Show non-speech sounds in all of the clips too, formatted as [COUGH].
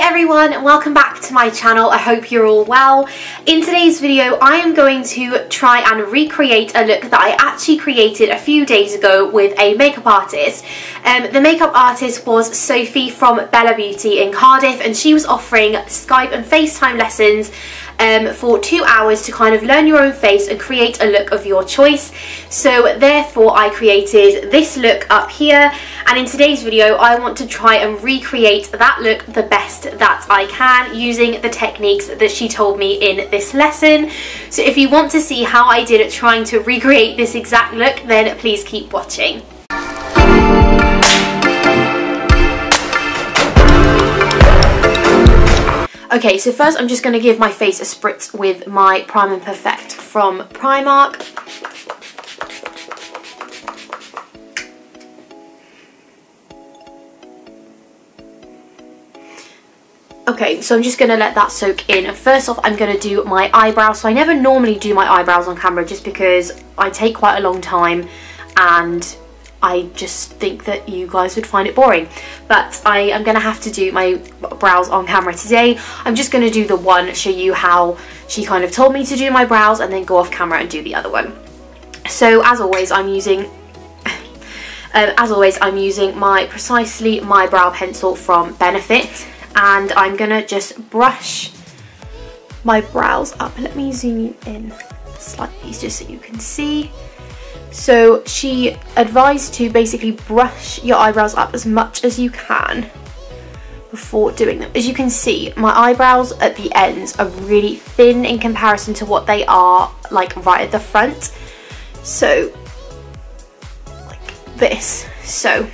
everyone welcome back to my channel. I hope you're all well. In today's video I am going to try and recreate a look that I actually created a few days ago with a makeup artist. Um, the makeup artist was Sophie from Bella Beauty in Cardiff and she was offering Skype and FaceTime lessons um, for two hours to kind of learn your own face and create a look of your choice. So therefore I created this look up here and in today's video I want to try and recreate that look the best that I can using the techniques that she told me in this lesson. So if you want to see how I did it trying to recreate this exact look then please keep watching. Okay, so first I'm just going to give my face a spritz with my Prime and Perfect from Primark. Okay, so I'm just going to let that soak in. First off, I'm going to do my eyebrows. So I never normally do my eyebrows on camera just because I take quite a long time and I just think that you guys would find it boring. But I am going to have to do my brows on camera today. I'm just going to do the one, show you how she kind of told me to do my brows and then go off camera and do the other one. So as always, I'm using [LAUGHS] um, as always, I'm using my Precisely My Brow Pencil from Benefit and I'm going to just brush my brows up. Let me zoom you in slightly just so you can see. So she advised to basically brush your eyebrows up as much as you can before doing them. As you can see, my eyebrows at the ends are really thin in comparison to what they are like right at the front. So, like this. So,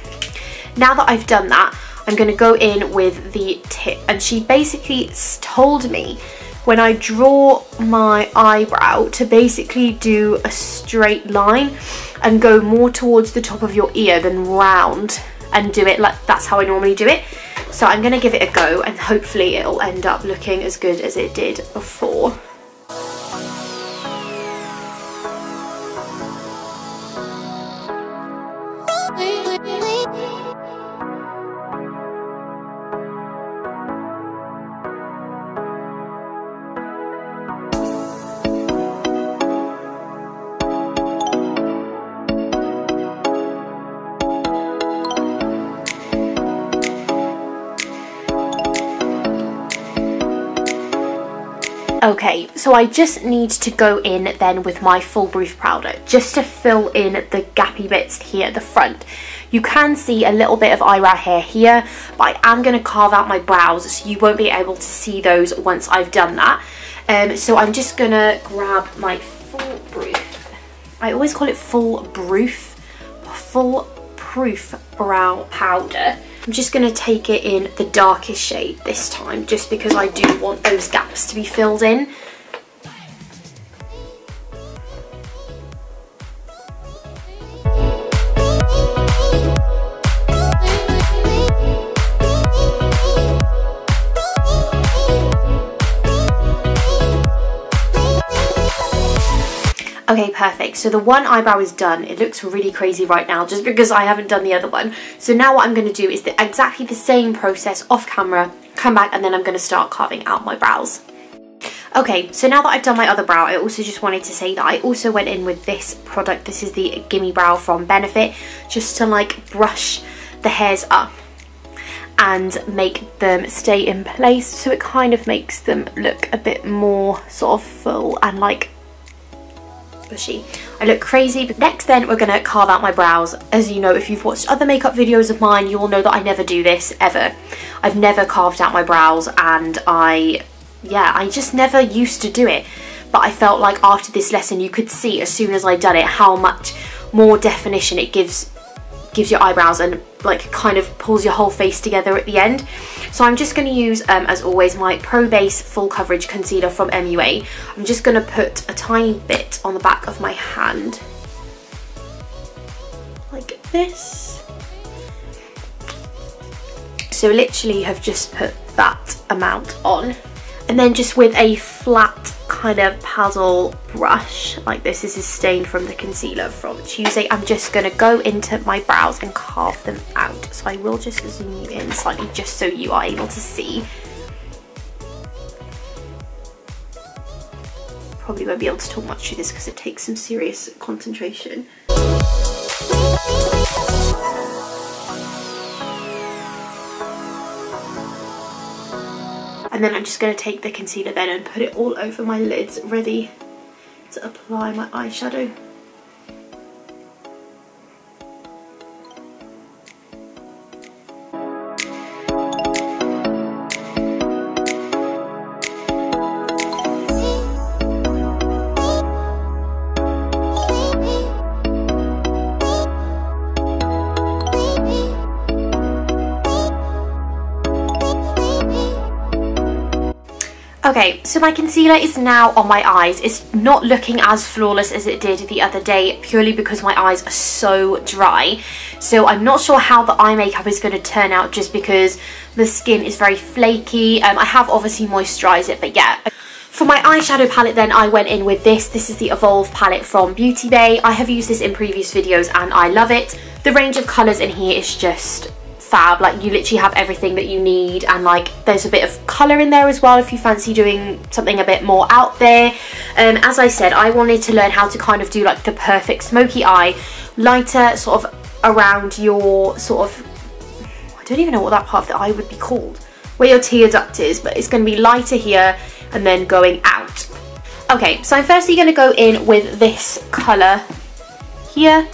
now that I've done that, I'm going to go in with the tip. And she basically told me when I draw my eyebrow to basically do a straight line and go more towards the top of your ear than round and do it like that's how I normally do it. So I'm going to give it a go and hopefully it'll end up looking as good as it did before. Okay, so I just need to go in then with my full proof powder just to fill in the gappy bits here at the front. You can see a little bit of eyebrow hair here, but I am going to carve out my brows so you won't be able to see those once I've done that. Um, so I'm just going to grab my full proof. I always call it full proof, full proof brow powder. I'm just going to take it in the darkest shade this time just because I do want those gaps to be filled in. Okay, perfect. So the one eyebrow is done. It looks really crazy right now just because I haven't done the other one. So now what I'm going to do is the, exactly the same process off camera, come back and then I'm going to start carving out my brows. Okay, so now that I've done my other brow, I also just wanted to say that I also went in with this product. This is the Gimme Brow from Benefit, just to like brush the hairs up and make them stay in place so it kind of makes them look a bit more sort of full and like bushy. I look crazy. But next then we're going to carve out my brows. As you know, if you've watched other makeup videos of mine, you will know that I never do this, ever. I've never carved out my brows and I, yeah, I just never used to do it. But I felt like after this lesson you could see as soon as I done it how much more definition it gives gives your eyebrows and like kind of pulls your whole face together at the end. So I'm just going to use, um, as always, my Pro Base Full Coverage Concealer from MUA. I'm just going to put a tiny bit on the back of my hand. Like this. So literally have just put that amount on. And then just with a flat kind of Puzzle brush. Like this is a stain from the concealer from Tuesday. I'm just going to go into my brows and carve them out. So I will just zoom you in slightly just so you are able to see. Probably won't be able to talk much through this because it takes some serious concentration. And then I'm just going to take the concealer then and put it all over my lids ready to apply my eyeshadow. Okay, so my concealer is now on my eyes. It's not looking as flawless as it did the other day purely because my eyes are so dry. So I'm not sure how the eye makeup is going to turn out just because the skin is very flaky. Um, I have obviously moisturised it, but yeah. For my eyeshadow palette then I went in with this. This is the Evolve palette from Beauty Bay. I have used this in previous videos and I love it. The range of colours in here is just fab like you literally have everything that you need and like there's a bit of colour in there as well if you fancy doing something a bit more out there. Um, as I said I wanted to learn how to kind of do like the perfect smoky eye lighter sort of around your sort of I don't even know what that part of the eye would be called where your tear duct is but it's going to be lighter here and then going out. Okay so I'm firstly going to go in with this colour here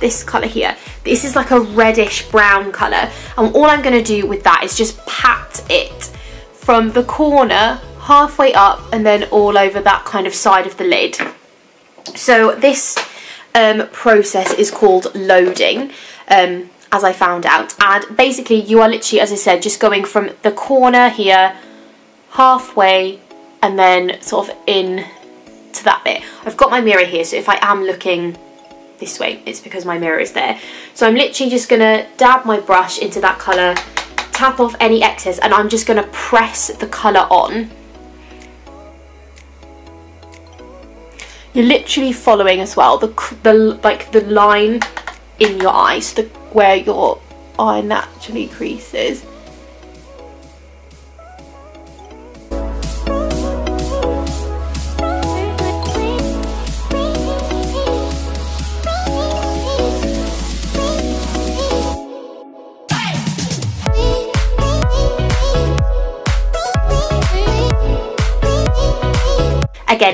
this colour here this is like a reddish brown colour. And all I'm going to do with that is just pat it from the corner halfway up and then all over that kind of side of the lid. So this um, process is called loading. Um, as I found out and basically you are literally as I said just going from the corner here halfway and then sort of in to that bit. I've got my mirror here so if I am looking this way, it's because my mirror is there. So I'm literally just going to dab my brush into that colour, tap off any excess, and I'm just going to press the colour on. You're literally following as well the, the like the line in your eyes, the where your eye naturally creases.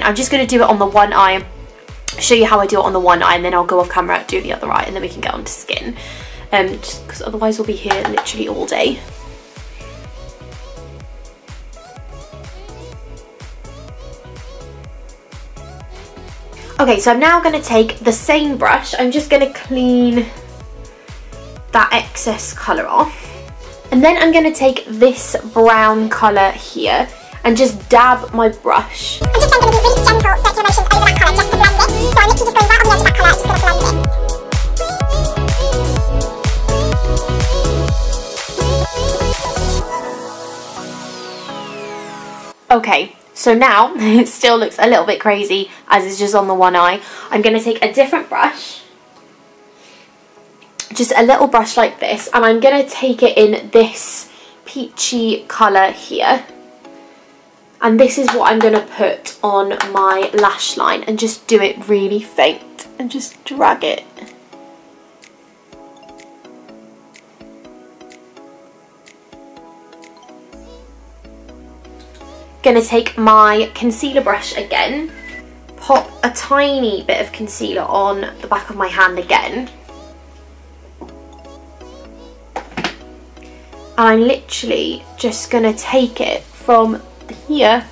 I'm just going to do it on the one eye, show you how I do it on the one eye, and then I'll go off camera, do the other eye, and then we can get onto skin. Um, just because otherwise we'll be here literally all day. Okay, so I'm now going to take the same brush. I'm just going to clean that excess colour off. And then I'm going to take this brown colour here and just dab my brush. Okay, so now [LAUGHS] it still looks a little bit crazy as it's just on the one eye. I'm going to take a different brush, just a little brush like this, and I'm going to take it in this peachy colour here and this is what I'm going to put on my lash line and just do it really faint and just drag it. Gonna take my concealer brush again, pop a tiny bit of concealer on the back of my hand again. And I'm literally just gonna take it from here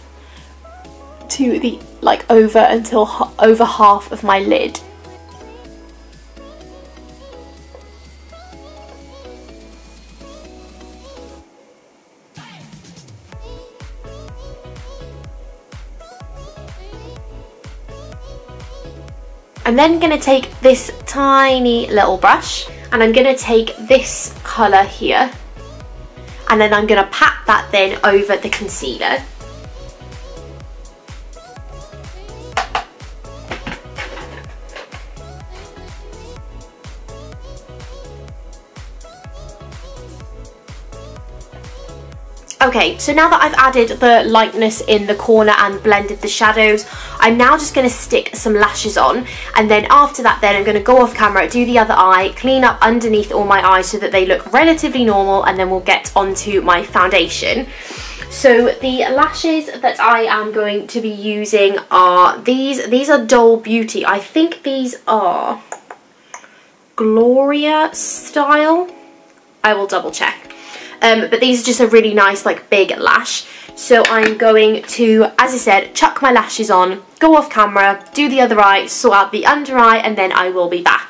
to the like over until over half of my lid. Then to take this tiny little brush and I'm to take this colour here and then I'm to pat that then over the concealer. Okay, so now that I've added the lightness in the corner and blended the shadows, I'm now just going to stick some lashes on. And then after that then I'm going to go off camera, do the other eye, clean up underneath all my eyes so that they look relatively normal and then we'll get onto my foundation. So the lashes that I am going to be using are these. These are Doll Beauty. I think these are Gloria style. I will double check. Um, but these are just a really nice like big lash. So I'm going to, as I said, chuck my lashes on, go off camera, do the other eye, sort out the under eye, and then I will be back.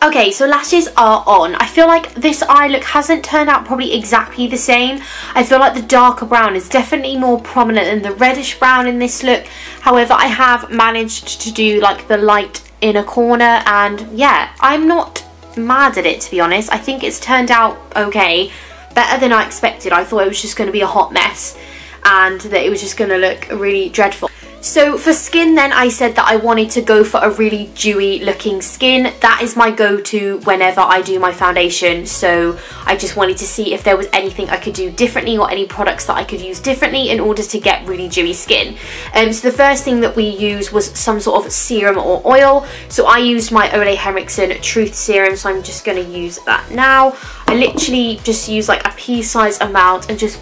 Okay, so lashes are on. I feel like this eye look hasn't turned out probably exactly the same. I feel like the darker brown is definitely more prominent than the reddish brown in this look. However, I have managed to do like the light inner corner and yeah, I'm not mad at it to be honest. I think it's turned out okay better than I expected. I thought it was just going to be a hot mess and that it was just going to look really dreadful. So for skin then I said that I wanted to go for a really dewy looking skin. That is my go-to whenever I do my foundation. So I just wanted to see if there was anything I could do differently or any products that I could use differently in order to get really dewy skin. Um, so the first thing that we used was some sort of serum or oil. So I used my Ole Henriksen Truth Serum. So I'm just going to use that now. I literally just use like a pea-sized amount and just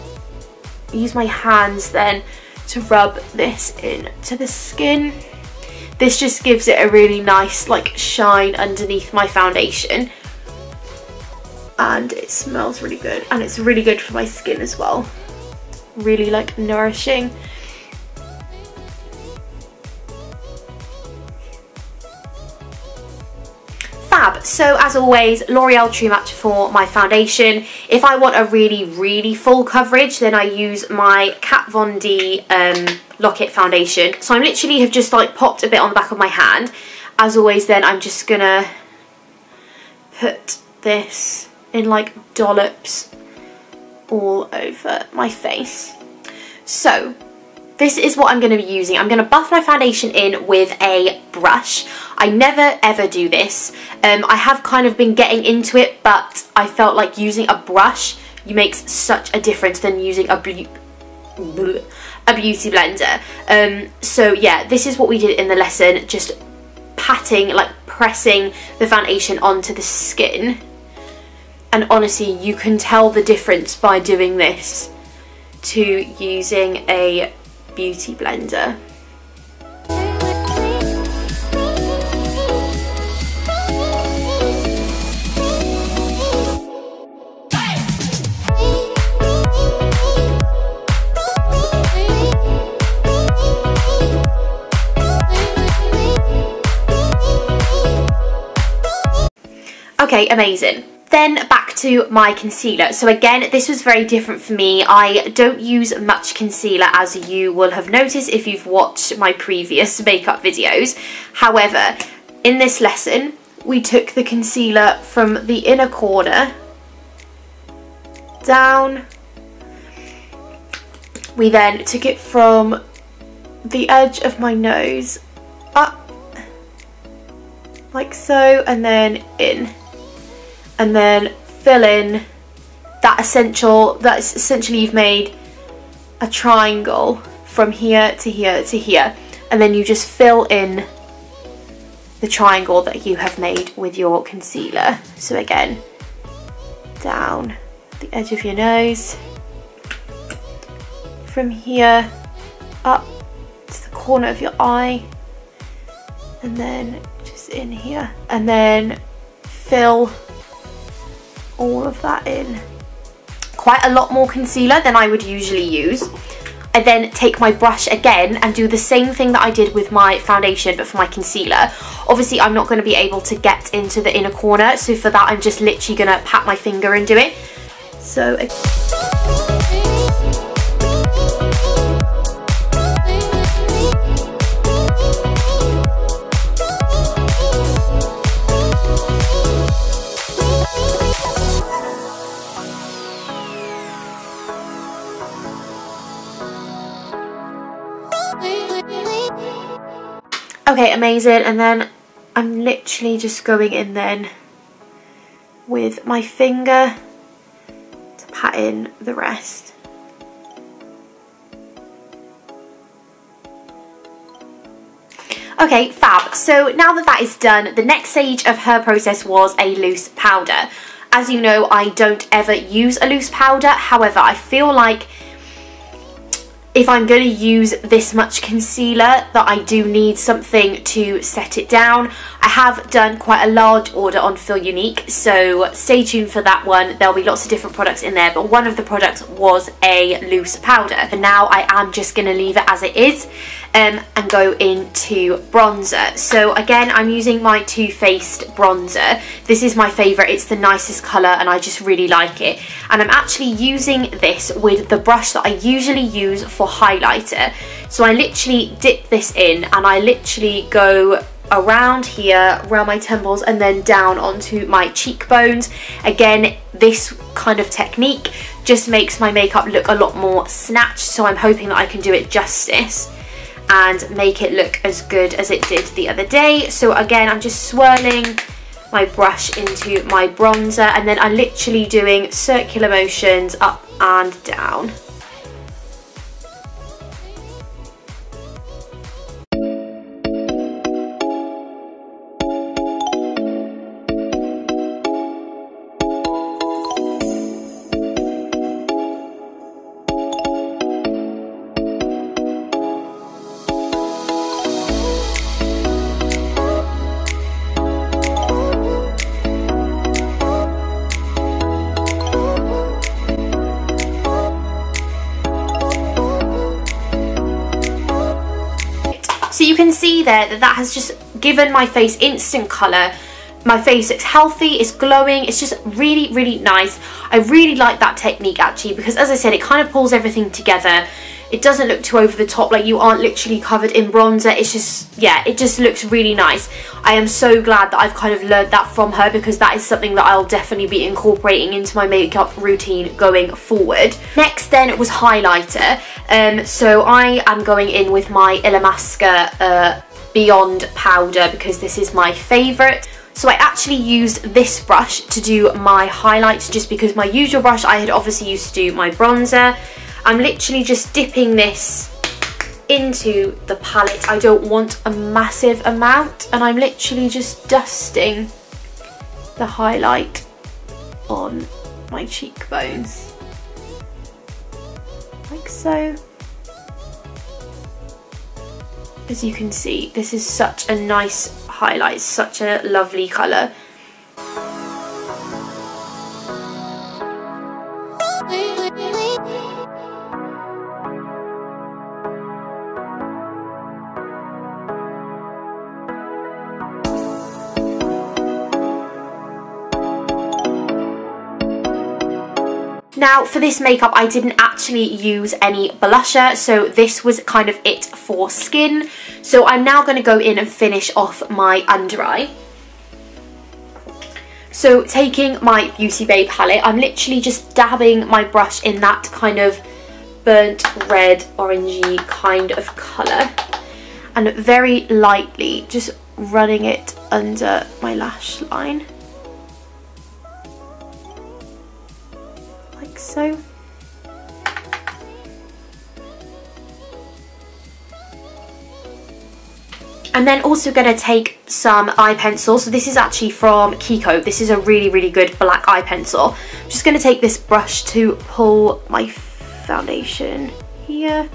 use my hands then to rub this into the skin. This just gives it a really nice like shine underneath my foundation and it smells really good and it's really good for my skin as well. Really like nourishing. Fab. So as always, L'Oreal True Match for my foundation. If I want a really, really full coverage, then I use my Kat Von D um, Lock-It foundation. So I literally have just like popped a bit on the back of my hand. As always, then I'm just gonna put this in like dollops all over my face. So this is what I'm going to be using. I'm going to buff my foundation in with a brush. I never ever do this. Um, I have kind of been getting into it, but I felt like using a brush makes such a difference than using a, a beauty blender. Um, so yeah, this is what we did in the lesson, just patting, like pressing the foundation onto the skin. And honestly, you can tell the difference by doing this to using a beauty blender. Okay, amazing. Then back to my concealer. So again, this was very different for me. I don't use much concealer as you will have noticed if you've watched my previous [LAUGHS] makeup videos. However, in this lesson, we took the concealer from the inner corner down. We then took it from the edge of my nose up like so and then in and then fill in that essential, that's essentially you've made a triangle from here to here to here and then you just fill in the triangle that you have made with your concealer. So again, down the edge of your nose, from here up to the corner of your eye, and then just in here, and then fill all of that in. Quite a lot more concealer than I would usually use. I then take my brush again and do the same thing that I did with my foundation but for my concealer. Obviously I'm not going to be able to get into the inner corner so for that I'm just literally going to pat my finger and do it. So... Okay, amazing. And then I'm literally just going in then with my finger to pat in the rest. Okay, fab. So now that that is done, the next stage of her process was a loose powder. As you know, I don't ever use a loose powder. However, I feel like if I'm going to use this much concealer that I do need something to set it down. I have done quite a large order on Feelunique so stay tuned for that one. There'll be lots of different products in there but one of the products was a loose powder and now I am just going to leave it as it is um, and go into bronzer. So again I'm using my Too Faced bronzer. This is my favourite, it's the nicest colour and I just really like it and I'm actually using this with the brush that I usually use for highlighter. So I literally dip this in and I literally go around here, around my temples and then down onto my cheekbones. Again, this kind of technique just makes my makeup look a lot more snatched so I'm hoping that I can do it justice and make it look as good as it did the other day. So again, I'm just swirling my brush into my bronzer and then I'm literally doing circular motions up and down. There that that has just given my face instant colour. My face looks healthy, it's glowing, it's just really, really nice. I really like that technique actually because as I said, it kind of pulls everything together. It doesn't look too over the top, like you aren't literally covered in bronzer. It's just, yeah, it just looks really nice. I am so glad that I've kind of learned that from her because that is something that I'll definitely be incorporating into my makeup routine going forward. Next then it was highlighter. Um, so I am going in with my Illamasqua uh, Beyond Powder because this is my favourite. So I actually used this brush to do my highlights just because my usual brush I had obviously used to do my bronzer. I'm literally just dipping this into the palette. I don't want a massive amount and I'm literally just dusting the highlight on my cheekbones. Like so. As you can see, this is such a nice highlight, such a lovely colour. Now for this makeup I didn't actually use any blusher so this was kind of it for skin. So I'm now going to go in and finish off my under eye. So taking my Beauty Bay palette, I'm literally just dabbing my brush in that kind of burnt red orangey kind of colour and very lightly just running it under my lash line. So. And then also going to take some eye pencil. So this is actually from Kiko. This is a really, really good black eye pencil. I'm just going to take this brush to pull my foundation here.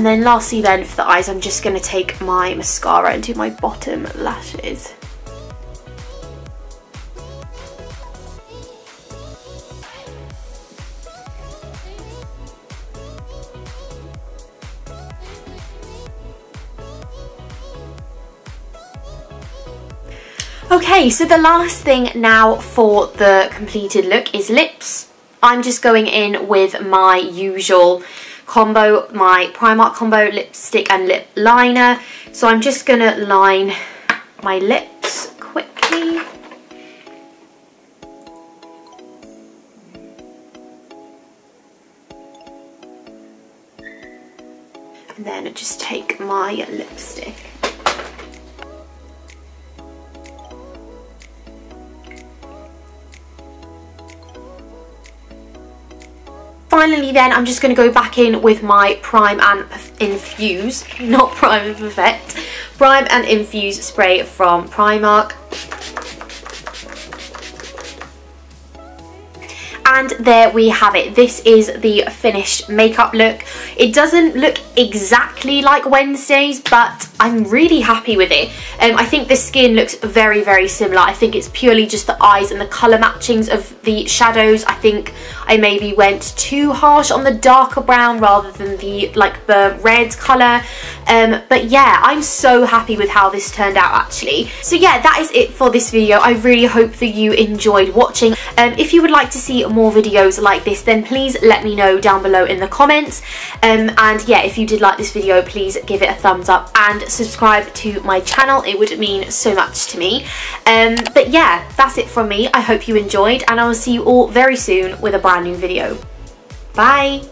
And then lastly then for the eyes I'm just going to take my mascara and do my bottom lashes. Okay, so the last thing now for the completed look is lips. I'm just going in with my usual combo, my Primark combo lipstick and lip liner. So I'm just going to line my lips quickly. And then just take my lipstick. Finally then I'm just going to go back in with my Prime and Infuse, [LAUGHS] not Prime and Perfect, Prime and Infuse spray from Primark. and there we have it. This is the finished makeup look. It doesn't look exactly like Wednesday's but I'm really happy with it um, I think the skin looks very very similar. I think it's purely just the eyes and the colour matchings of the shadows. I think I maybe went too harsh on the darker brown rather than the like the red colour. Um, but yeah I'm so happy with how this turned out actually. So yeah that is it for this video. I really hope that you enjoyed watching. Um, if you would like to see more videos like this then please let me know down below in the comments. Um, and yeah if you did like this video please give it a thumbs up and subscribe to my channel it would mean so much to me. Um, but yeah that's it from me. I hope you enjoyed and I will see you all very soon with a brand new video. Bye